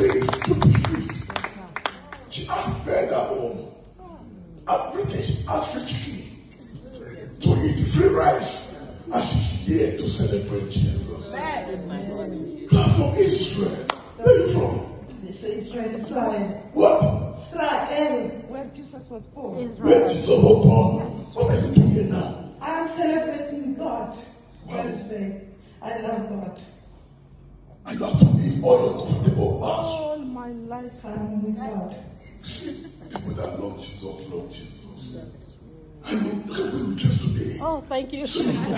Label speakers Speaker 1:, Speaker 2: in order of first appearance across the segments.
Speaker 1: raised She has birds at home. I'm British, African to eat free rice and she's here to celebrate Jesus. Come from Israel. Where are you from?
Speaker 2: Israel, Israel.
Speaker 1: What?
Speaker 2: Israel.
Speaker 3: Where Jesus was born. Israel.
Speaker 1: Where Jesus was born. What are you doing now?
Speaker 2: I'm celebrating God. Wednesday. I love God.
Speaker 1: I have to be all your comfortable house.
Speaker 3: All my life.
Speaker 2: I'm with God.
Speaker 1: People that love Jesus love Jesus. I know, look at where we today.
Speaker 3: Oh, thank you.
Speaker 4: I'm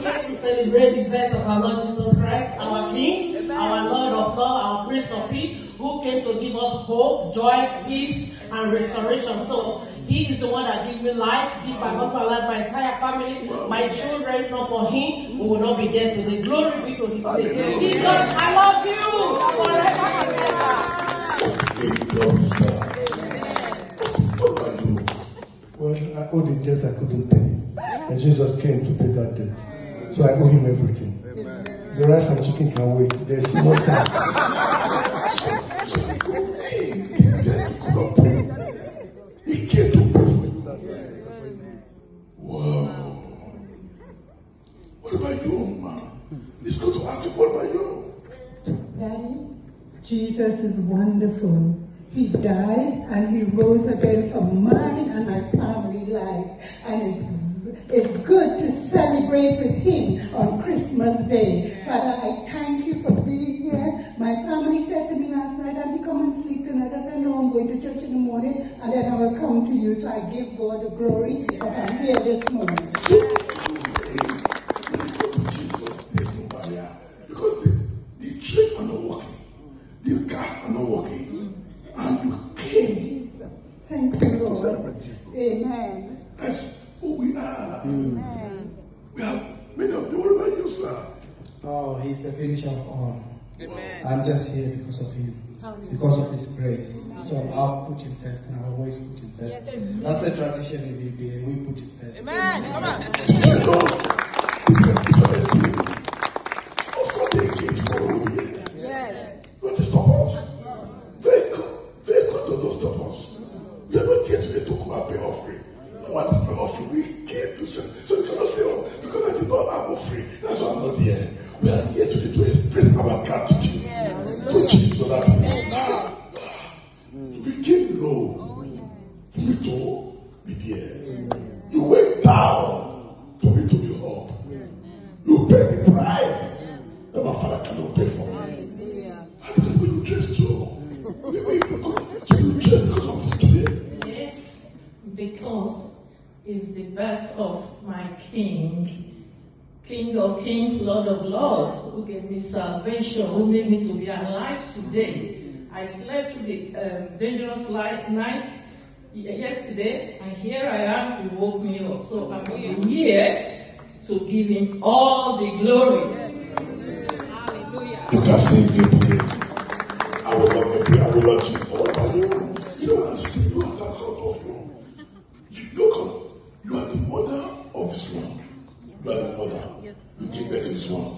Speaker 4: here to celebrate the birth of our Lord Jesus Christ, our King, our Lord of love, our Prince of Peace, who came to give us hope, joy, peace, and restoration. So he is the one that gives me life, give my husband life, my entire family, my children. If not for him, we will not be there today. Glory be to his name. Jesus, I love you. Forever and ever.
Speaker 5: Well, I owed a debt I couldn't pay. And Jesus came to pay that debt. So I owe him everything. The rice and chicken can wait. There's no time.
Speaker 6: Jesus is wonderful. He died and he rose again for mine and my family life. And it's, it's good to celebrate with him on Christmas Day. Father, I thank you for being here. My family said to me last night, Daddy, come and sleep tonight. I said, no, I'm going to church in the morning and then I will come to you. So I give God the glory that I'm here this morning.
Speaker 1: Them. What about you, sir?
Speaker 7: Oh, he's the finisher of all. Amen. I'm just here because of him. Because of his grace. So I'll put him first and I'll always put him first. That's the tradition in VPA. We put him first.
Speaker 1: Amen. know, it's a, low for me to be there. You went down for me to be up. You paid the price that my father cannot pay for me. I because when you dress too, when you because so you dress because of this today.
Speaker 4: Yes, because it's the birth of my King, King of Kings, Lord of Lords, who gave me salvation, who made me to be alive today. I slept through the um, dangerous light night y- yesterday, and here I am. He woke me up, so I'm here to give Him all the glory.
Speaker 1: hallelujah You can sing deeply. I will love the prayer. I will love Jesus. What about you? You don't want to sing. You have that come off from. You look, you are the mother of this one. You are the mother. You give birth to this one.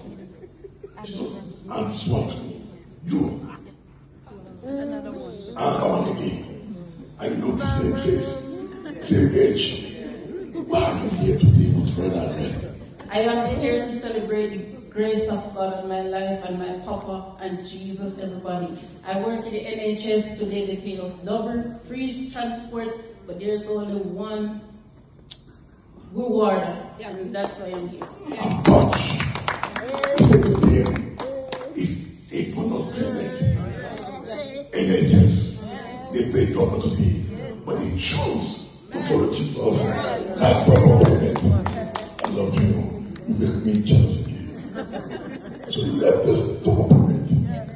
Speaker 1: Jesus and this one too. You. Another one. And that one again. And you look the same face, same age. Why are you here today with red and red?
Speaker 4: I am here to celebrate the grace of God in my life and my papa and Jesus, everybody. I work in the NHS today, they pay us double, free transport, but there's only one reward, and that's why I'm here.
Speaker 1: touch. He said to them, it's a bonus payment. Angels, they pay double to thee, but they choose to follow Jesus. That double payment. I love you. You make me jealous again. So you left this double payment.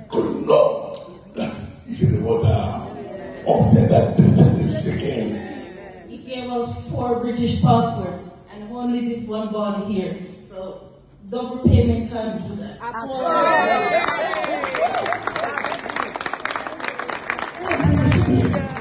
Speaker 1: Because you know that he's in the water. Up there, that devil is again.
Speaker 4: He gave us four British passports and only this one body here. So double payment can't do that.
Speaker 8: tired.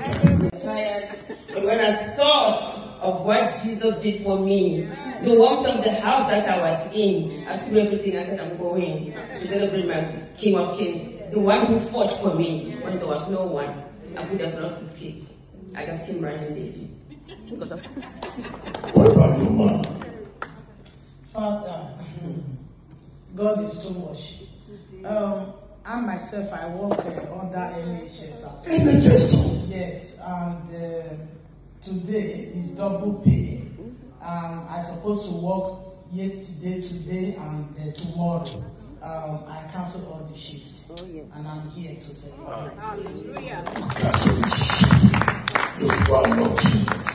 Speaker 8: But when I thought of what Jesus did for me, the warmth of the house that I was in, I threw everything. I said, I'm going to celebrate my King of Kings, the one who fought for me when there was no one. I could have lost his kids. I just came right in there.
Speaker 1: What about are your man.
Speaker 2: Father, God is too much. Um, I myself, I work uh, under NHS. as.
Speaker 1: NHS.
Speaker 2: Yes, and uh, today is double pay. Um, I supposed to work yesterday, today, and uh, tomorrow. Um, I cancelled all the shifts, and I'm here to celebrate.
Speaker 1: That's it. Those who are not Jesus.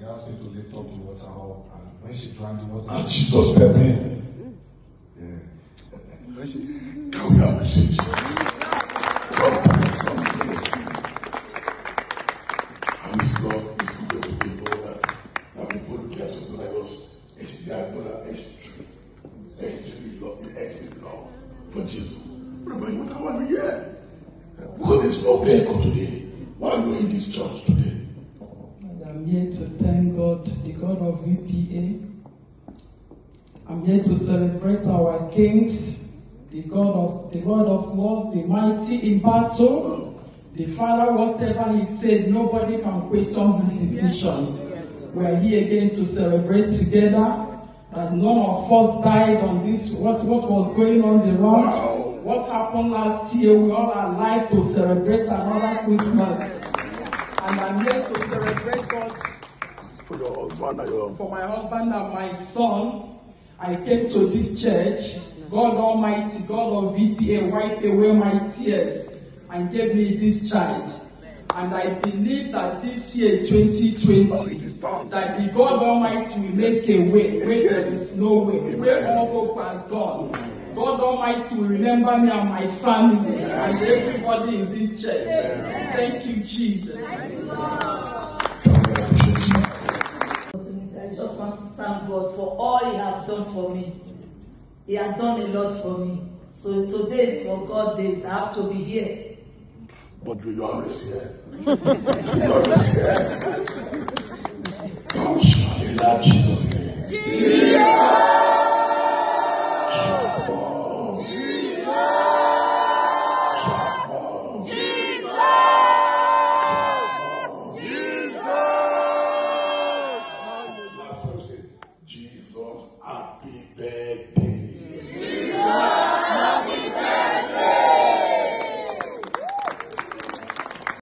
Speaker 5: They asked me to lift up the water up, and when she drank the water,
Speaker 1: and Jesus fell in.
Speaker 5: Yeah. When she,
Speaker 1: come here, she, For Jesus. Remember, what I today. Why are you in this church today?
Speaker 9: I'm here to thank God, the God of VPA. I'm here to celebrate our kings, the God of the God of laws, the mighty in battle, the Father. Whatever He said, nobody can question His decision. We are here again to celebrate together. That none of us died on this. What what was going on around?
Speaker 1: Wow.
Speaker 9: What happened last year? We all are alive to celebrate another Christmas. And I'm here to celebrate God
Speaker 1: For your husband and your
Speaker 9: for my husband and my son. I came to this church. God Almighty, God of VPA, wiped away my tears and gave me this child. And I believe that this year, 2020, that the God Almighty will make a way where there is no way, where all hope has gone. God Almighty will remember me and my family and everybody in this church. Thank you, Jesus.
Speaker 10: I just want to thank God for all He has done for me. He has done a lot for me. So today is for God days. I have to be here.
Speaker 1: But you always here. You always here. Come, shall